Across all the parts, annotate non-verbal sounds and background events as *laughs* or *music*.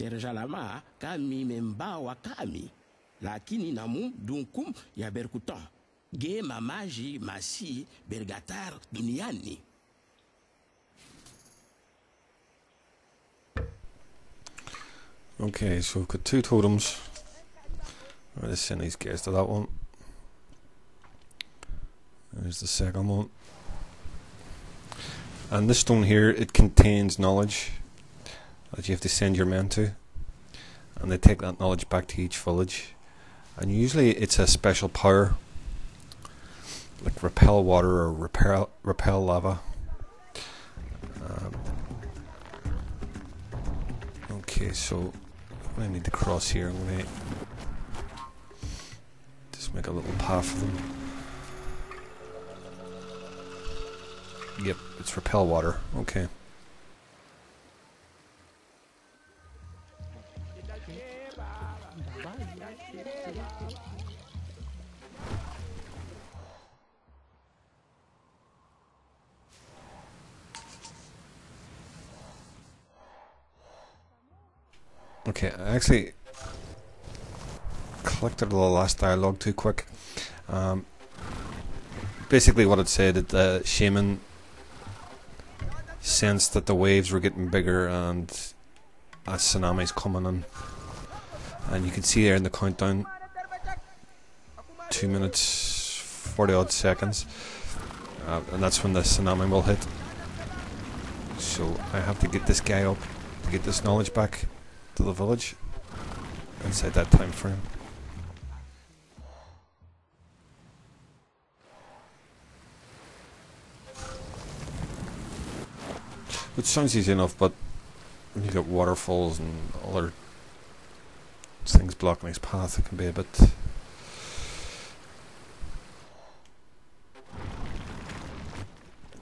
terjalama kami membawa kami lakini namu dunkum ya masi bergatar duniani Okay, so we've got two totems. Going to send these guys to that er one. There's the second one. And this stone here, it contains knowledge that you have to send your men to. And they take that knowledge back to each village. And usually it's a special power, like repel water or repel, repel lava. Um, okay, so I need to cross here. I'm going to just make a little path for them. Yep, it's repel water. Okay. Okay, I actually clicked out the last dialogue too quick. Um, basically, what it said that the shaman sensed that the waves were getting bigger and a tsunami's coming in. And you can see there in the countdown, two minutes forty odd seconds, uh, and that's when the tsunami will hit. So I have to get this guy up to get this knowledge back to the village inside that time frame. Which sounds easy enough, but you get waterfalls and other things blocking his path, it can be a bit.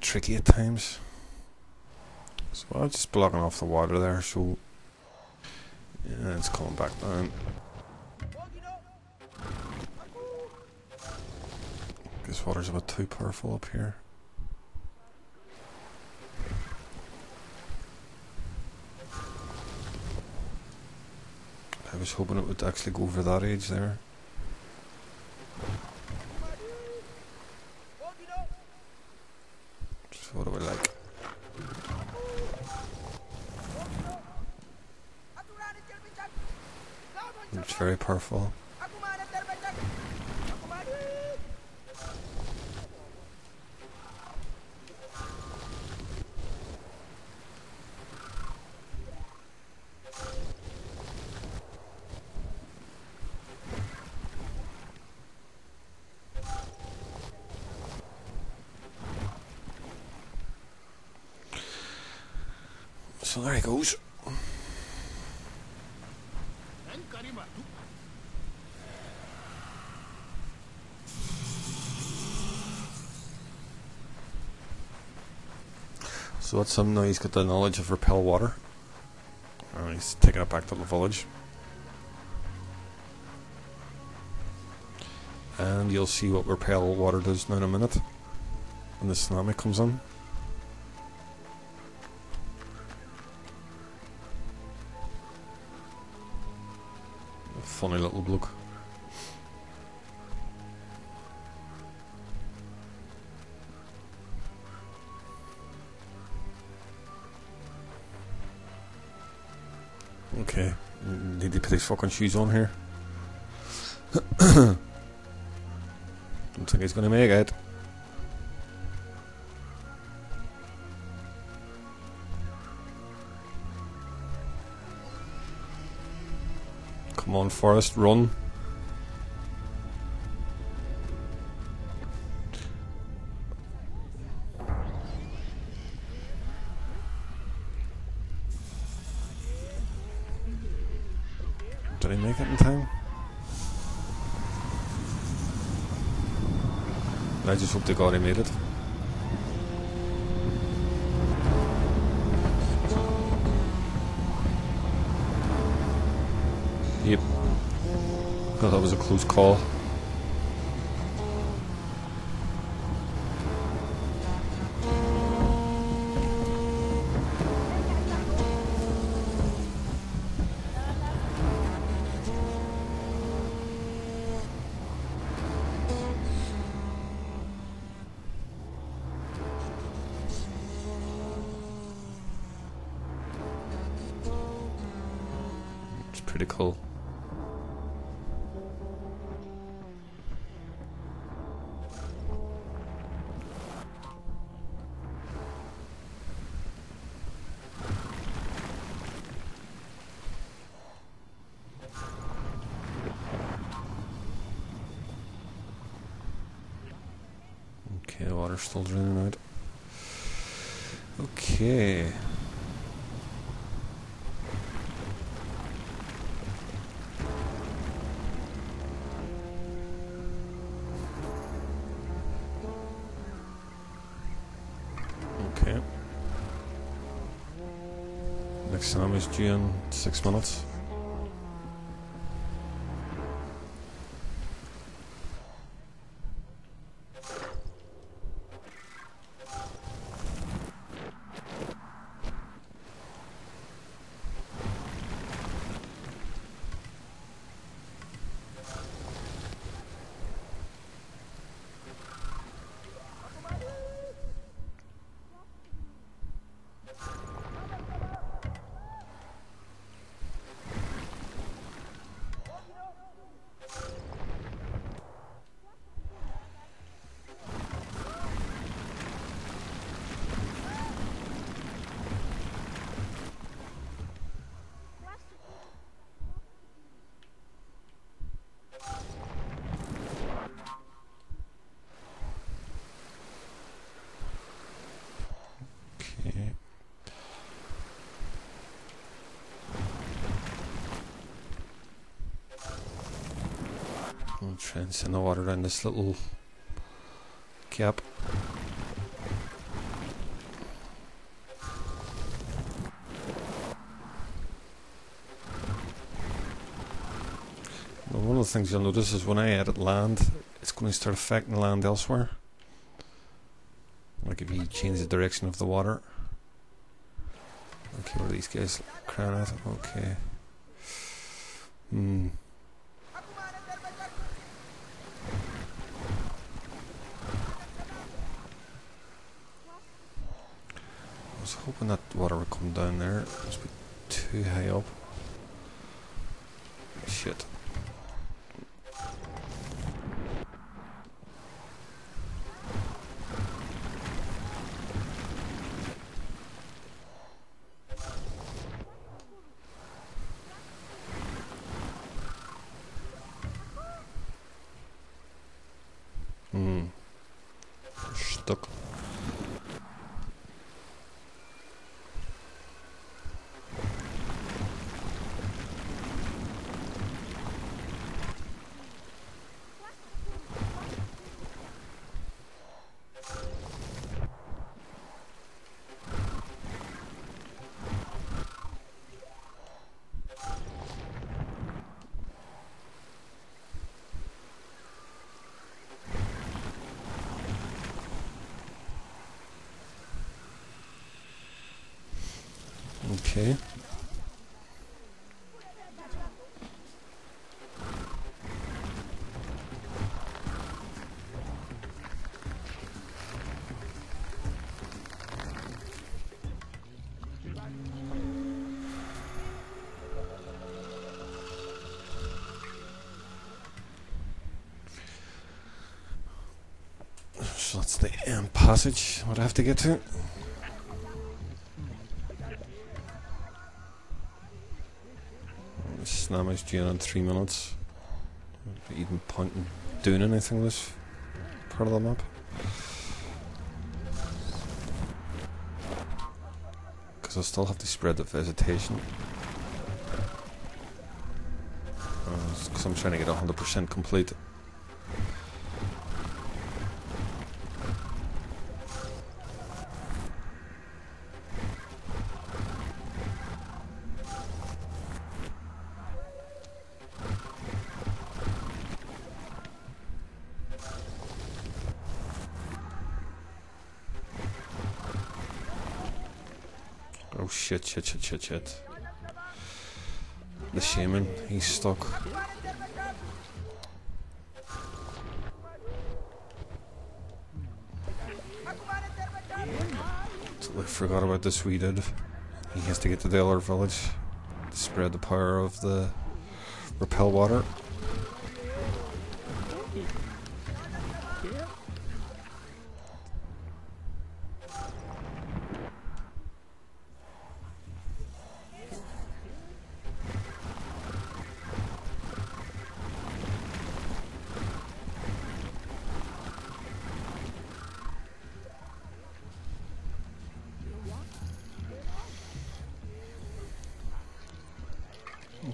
tricky at times. So I'm just blocking off the water there, so yeah, it's coming back down. This water's a bit too powerful up here. I was hoping it would actually go over that edge there. So what do we like? It's very powerful. So there he goes. Now. He's got the knowledge of repel water. And he's taking it back to the village. And you'll see what repel water does now in a minute. When the tsunami comes in. Funny little bloke. Okay, need to put his fucking shoes on here. Don't think he's gonna make it. Come on, Forrest, run. Did he make it in time? I just hope to God he made it. Yep. Well, that was a close call. Okay, the water's still draining out. Okay. Next time is in six minutes. Okay. I'll try and send the water down this little cap. One of the things you'll notice is when I edit land, it's going to start affecting land elsewhere. Like if you change the direction of the water. Okay, what are these guys? Okay. Hmm. Hoping that water would come down there. It's too high up. Shit. Hmm. Stuck. Okay. So that's the end passage. What I have to get to. Tsunami's due in three minutes. Even point in doing anything this part of the map. Because I still have to spread the vegetation. Uh, because I'm trying to get 100% complete. Shit, shit, shit, shit, shit. The shaman, he's stuck. Totally forgot about this we did. He has to get to the other village to spread the power of the repel water.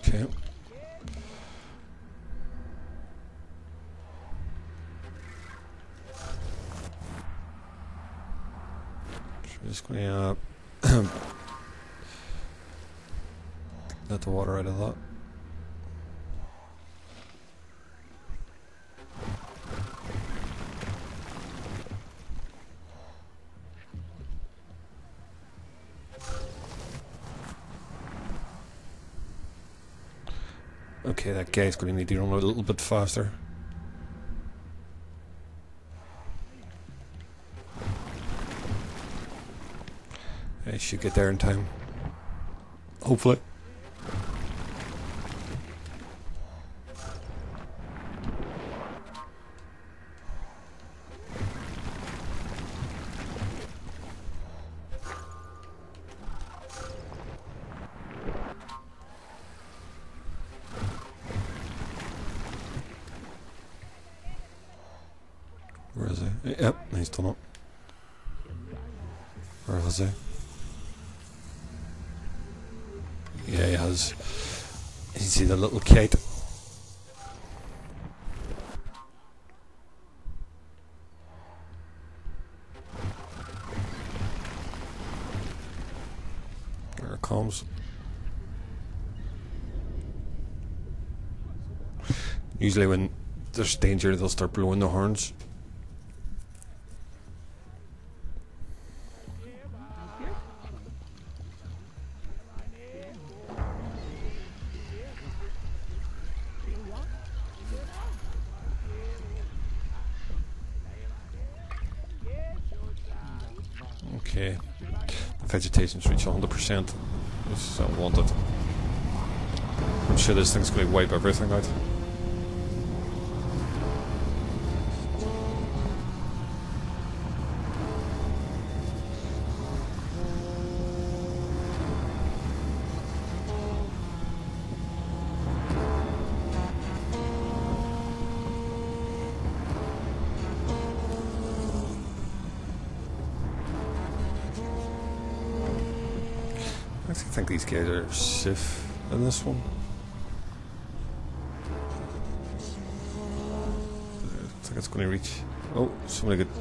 Okay. Just to uh, *coughs* let the water out of that. Okay, guy's going to need to run a little bit faster. I should get there in time. Hopefully. Has. You see the little kid There it comes. Usually, when there's danger, they'll start blowing the horns. Okay. the Vegetation's reached 100%. This is uh, unwanted. I'm sure this thing's going to wipe everything out. Think these guys are safe in this one. I think it's going to reach. Oh, somebody got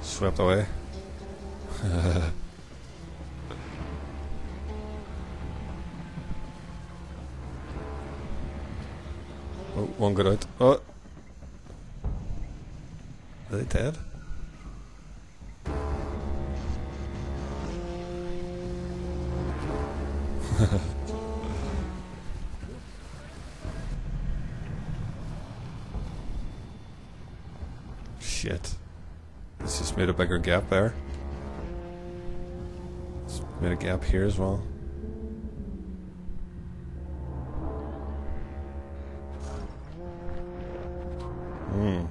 swept away. *laughs* oh, one got out. Oh, are they dead? Made a bigger gap there. It's made a gap here as well. Hmm.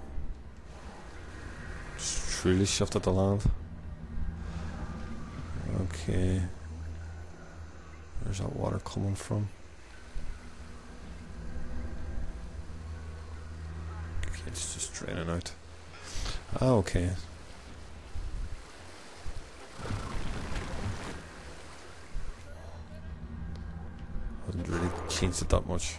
It's truly shoved the land. Okay. Where's that water coming from? Okay, it's just draining out. Oh, okay. Hasn't really changed it that much.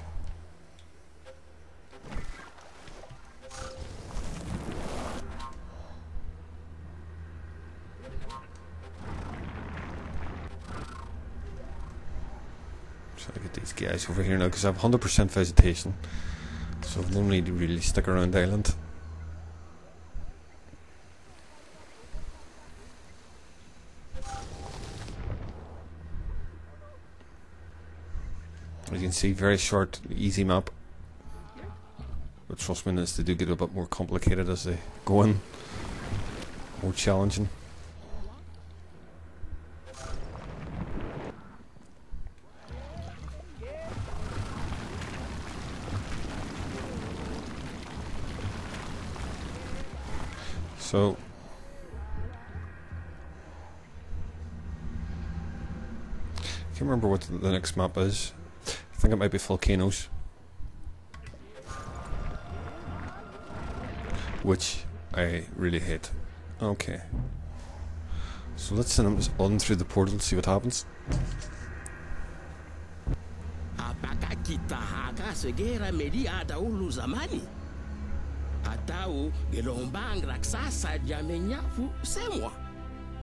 Trying to get these guys over here now because I have 100% vegetation. So no need to really stick around the island. As you can see, very short, easy map. But trust me, this they do get a bit more complicated as they go in. More challenging. So I can't remember what the next map is think it might be volcanoes. Which I really hate. Okay. So let's send him on through the portal and see what happens. haka segera ulu zamani atau gelombang raksasa